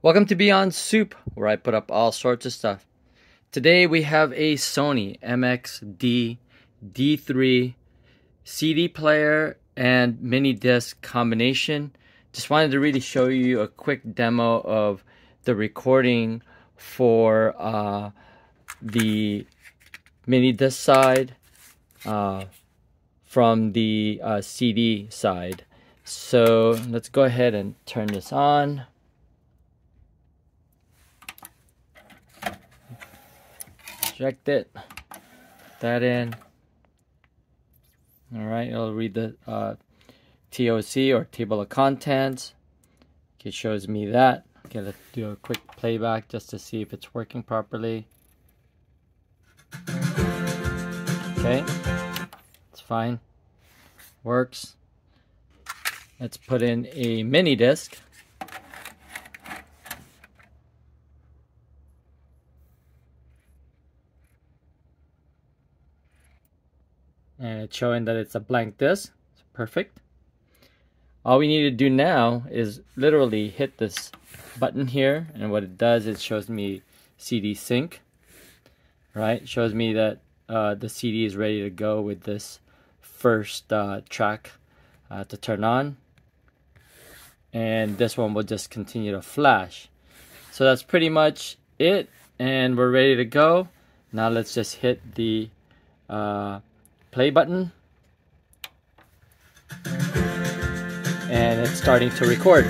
Welcome to Beyond Soup, where I put up all sorts of stuff. Today we have a Sony MXD D3 CD player and mini disc combination. Just wanted to really show you a quick demo of the recording for uh, the mini disc side uh, from the uh, CD side. So let's go ahead and turn this on. Eject it. Put that in. Alright, it'll read the uh, TOC or table of contents. It shows me that. Okay, let's do a quick playback just to see if it's working properly. Okay, it's fine. Works. Let's put in a mini disc. And it's showing that it's a blank disk. Perfect. All we need to do now is literally hit this button here and what it does is shows me CD sync right shows me that uh, the CD is ready to go with this first uh, track uh, to turn on and this one will just continue to flash so that's pretty much it and we're ready to go now let's just hit the uh, play button. And it's starting to record.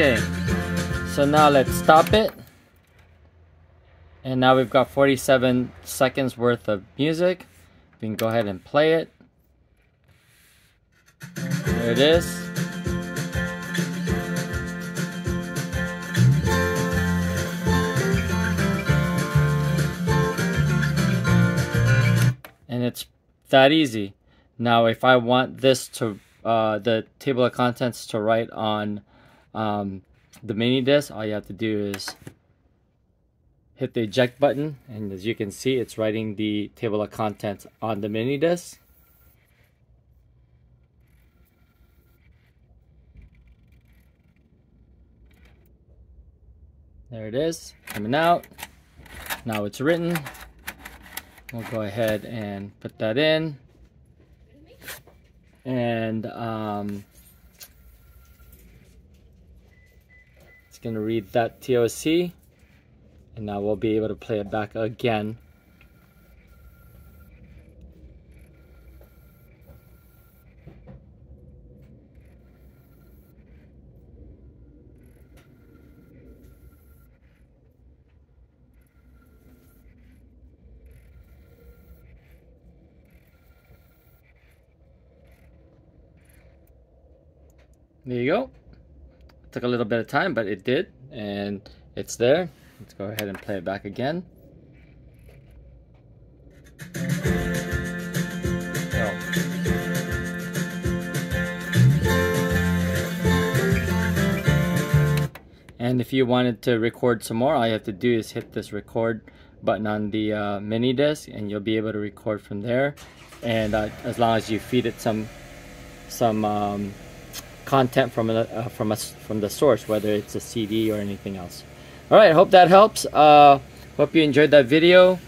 Okay, so now let's stop it. And now we've got 47 seconds worth of music. We can go ahead and play it. There it is. And it's that easy. Now if I want this to, uh, the table of contents to write on um, the mini disc, all you have to do is hit the eject button and as you can see it's writing the table of contents on the mini disc. There it is, coming out. Now it's written. We'll go ahead and put that in. And um, going to read that TOC and now we'll be able to play it back again. There you go took a little bit of time, but it did, and it's there. Let's go ahead and play it back again. Oh. And if you wanted to record some more, all you have to do is hit this record button on the uh, mini disc and you'll be able to record from there. And uh, as long as you feed it some some um, content from a, uh, from us from the source, whether it's a CD or anything else. All right, hope that helps. Uh, hope you enjoyed that video.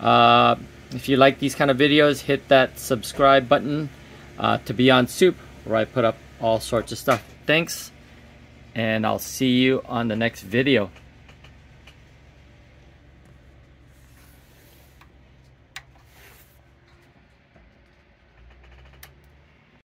Uh, if you like these kind of videos, hit that subscribe button uh, to Beyond Soup, where I put up all sorts of stuff. Thanks, and I'll see you on the next video.